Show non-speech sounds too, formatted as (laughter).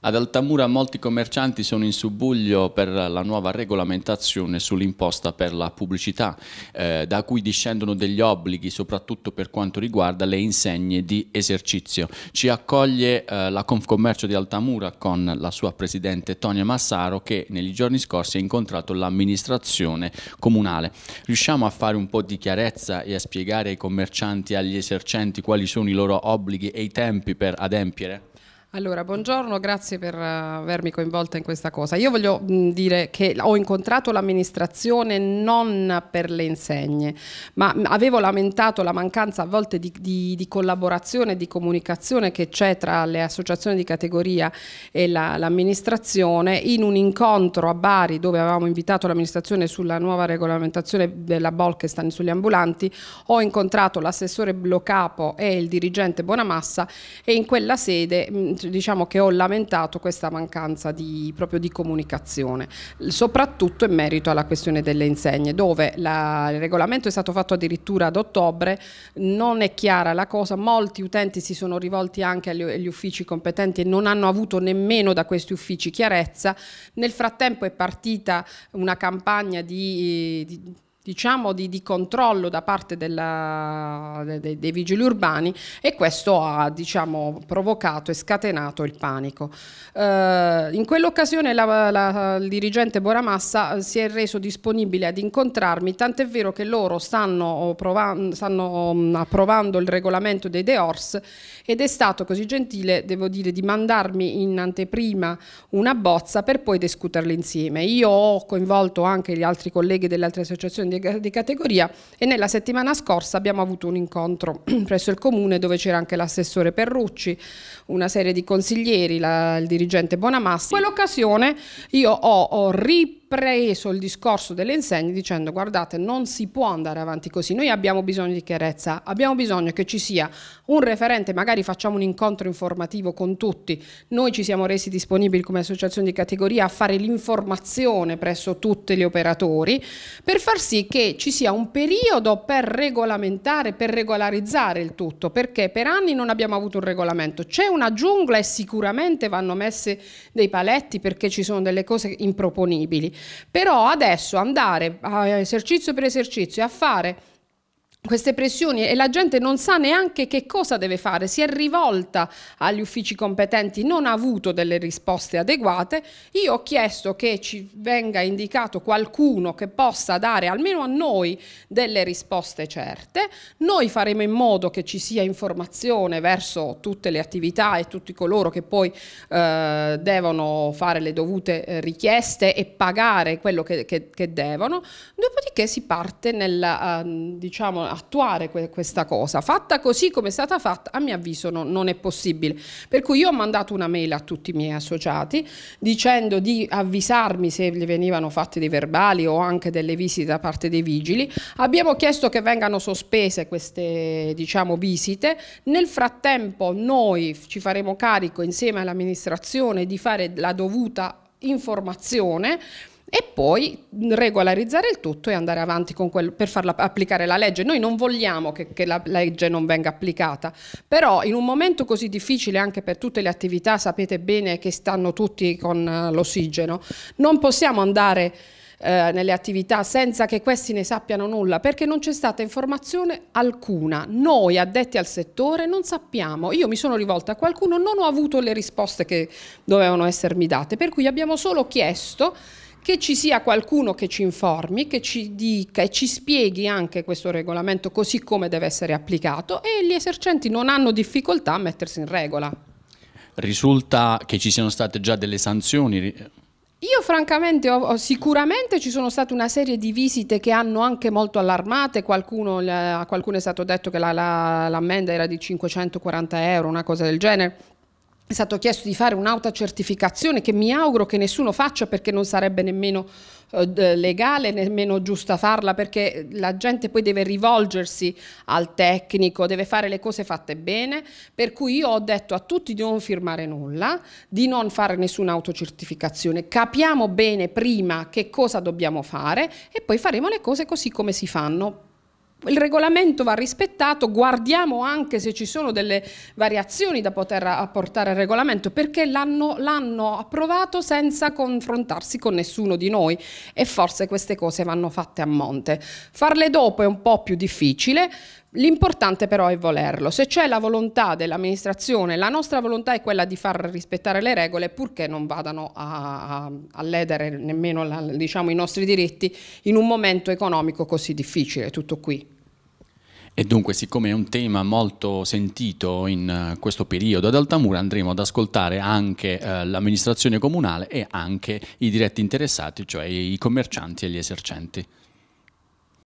Ad Altamura molti commercianti sono in subbuglio per la nuova regolamentazione sull'imposta per la pubblicità, eh, da cui discendono degli obblighi soprattutto per quanto riguarda le insegne di esercizio. Ci accoglie eh, la Confcommercio di Altamura con la sua presidente Tonia Massaro che negli giorni scorsi ha incontrato l'amministrazione comunale. Riusciamo a fare un po' di chiarezza e a spiegare ai commercianti e agli esercenti quali sono i loro obblighi e i tempi per adempiere? Allora, buongiorno, grazie per eh, avermi coinvolta in questa cosa. Io voglio dire che ho incontrato l'amministrazione non per le insegne, ma avevo lamentato la mancanza a volte di, di, di collaborazione e di comunicazione che c'è tra le associazioni di categoria e l'amministrazione la, in un incontro a Bari dove avevamo invitato l'amministrazione sulla nuova regolamentazione della Bolkestan sugli ambulanti. Ho incontrato l'assessore Blocapo e il dirigente Bonamassa e in quella sede diciamo che ho lamentato questa mancanza di, proprio di comunicazione, soprattutto in merito alla questione delle insegne, dove la, il regolamento è stato fatto addirittura ad ottobre, non è chiara la cosa, molti utenti si sono rivolti anche agli, agli uffici competenti e non hanno avuto nemmeno da questi uffici chiarezza. Nel frattempo è partita una campagna di, di diciamo, di, di, controllo da parte della, de, dei vigili urbani e questo ha diciamo, provocato e scatenato il panico. Eh, in quell'occasione il dirigente Boramassa si è reso disponibile ad incontrarmi, tant'è vero che loro stanno, provando, stanno mm, approvando il regolamento dei DEORS ed è stato così gentile, devo dire, di mandarmi in anteprima una bozza per poi discuterla insieme. Io ho coinvolto anche gli altri colleghi delle altre associazioni di, di categoria e nella settimana scorsa abbiamo avuto un incontro (clears throat) presso il comune dove c'era anche l'assessore Perrucci, una serie di consiglieri, la, il dirigente Bonamassi. In quell'occasione io ho, ho ripreso preso il discorso delle insegne dicendo guardate non si può andare avanti così, noi abbiamo bisogno di chiarezza, abbiamo bisogno che ci sia un referente, magari facciamo un incontro informativo con tutti, noi ci siamo resi disponibili come associazione di categoria a fare l'informazione presso tutti gli operatori per far sì che ci sia un periodo per regolamentare, per regolarizzare il tutto, perché per anni non abbiamo avuto un regolamento, c'è una giungla e sicuramente vanno messe dei paletti perché ci sono delle cose improponibili. Però adesso andare a esercizio per esercizio a fare queste pressioni e la gente non sa neanche che cosa deve fare, si è rivolta agli uffici competenti, non ha avuto delle risposte adeguate. Io ho chiesto che ci venga indicato qualcuno che possa dare almeno a noi delle risposte certe. Noi faremo in modo che ci sia informazione verso tutte le attività e tutti coloro che poi eh, devono fare le dovute eh, richieste e pagare quello che, che, che devono. Dopodiché si parte nel, eh, diciamo, attuare que questa cosa. Fatta così come è stata fatta, a mio avviso no, non è possibile. Per cui io ho mandato una mail a tutti i miei associati dicendo di avvisarmi se gli venivano fatti dei verbali o anche delle visite da parte dei vigili. Abbiamo chiesto che vengano sospese queste diciamo, visite. Nel frattempo noi ci faremo carico insieme all'amministrazione di fare la dovuta informazione e poi regolarizzare il tutto e andare avanti quel, per farla applicare la legge. Noi non vogliamo che, che, la legge non venga applicata, però in un momento così difficile anche per tutte le attività, sapete bene che stanno tutti con uh, l'ossigeno, non possiamo andare eh, nelle attività senza che questi ne sappiano nulla perché non c'è stata informazione alcuna. Noi addetti al settore non sappiamo. Io mi sono rivolta a qualcuno, non ho avuto le risposte che dovevano essermi date, per cui abbiamo solo chiesto che ci sia qualcuno che ci informi, che ci dica e ci spieghi anche questo regolamento così come deve essere applicato e gli esercenti non hanno difficoltà a mettersi in regola. Risulta che ci siano state già delle sanzioni? Io francamente ho, sicuramente ci sono state una serie di visite che hanno anche molto allarmate, qualcuno, a qualcuno è stato detto che l'ammenda la, la, era di 540 euro, una cosa del genere è stato chiesto di fare un'autocertificazione che mi auguro che nessuno faccia perché non sarebbe nemmeno eh, legale, nemmeno giusta farla perché la gente poi deve rivolgersi al tecnico, deve fare le cose fatte bene, per cui io ho detto a tutti di non firmare nulla, di non fare nessuna autocertificazione, capiamo bene prima che cosa dobbiamo fare e poi faremo le cose così come si fanno il regolamento va rispettato, guardiamo anche se ci sono delle variazioni da poter apportare al regolamento perché l'hanno, approvato senza confrontarsi con nessuno di noi e forse queste cose vanno fatte a monte. Farle dopo è un po' più difficile, L'importante però è volerlo. Se c'è la volontà dell'amministrazione, la nostra volontà è quella di far rispettare le regole purché non vadano a, a, a ledere nemmeno la, diciamo, i nostri diritti in un momento economico così difficile. Tutto qui. E dunque, siccome è un tema molto sentito in uh, questo periodo ad Altamura, andremo ad ascoltare anche uh, l'amministrazione comunale e anche i diretti interessati, cioè i commercianti e gli esercenti.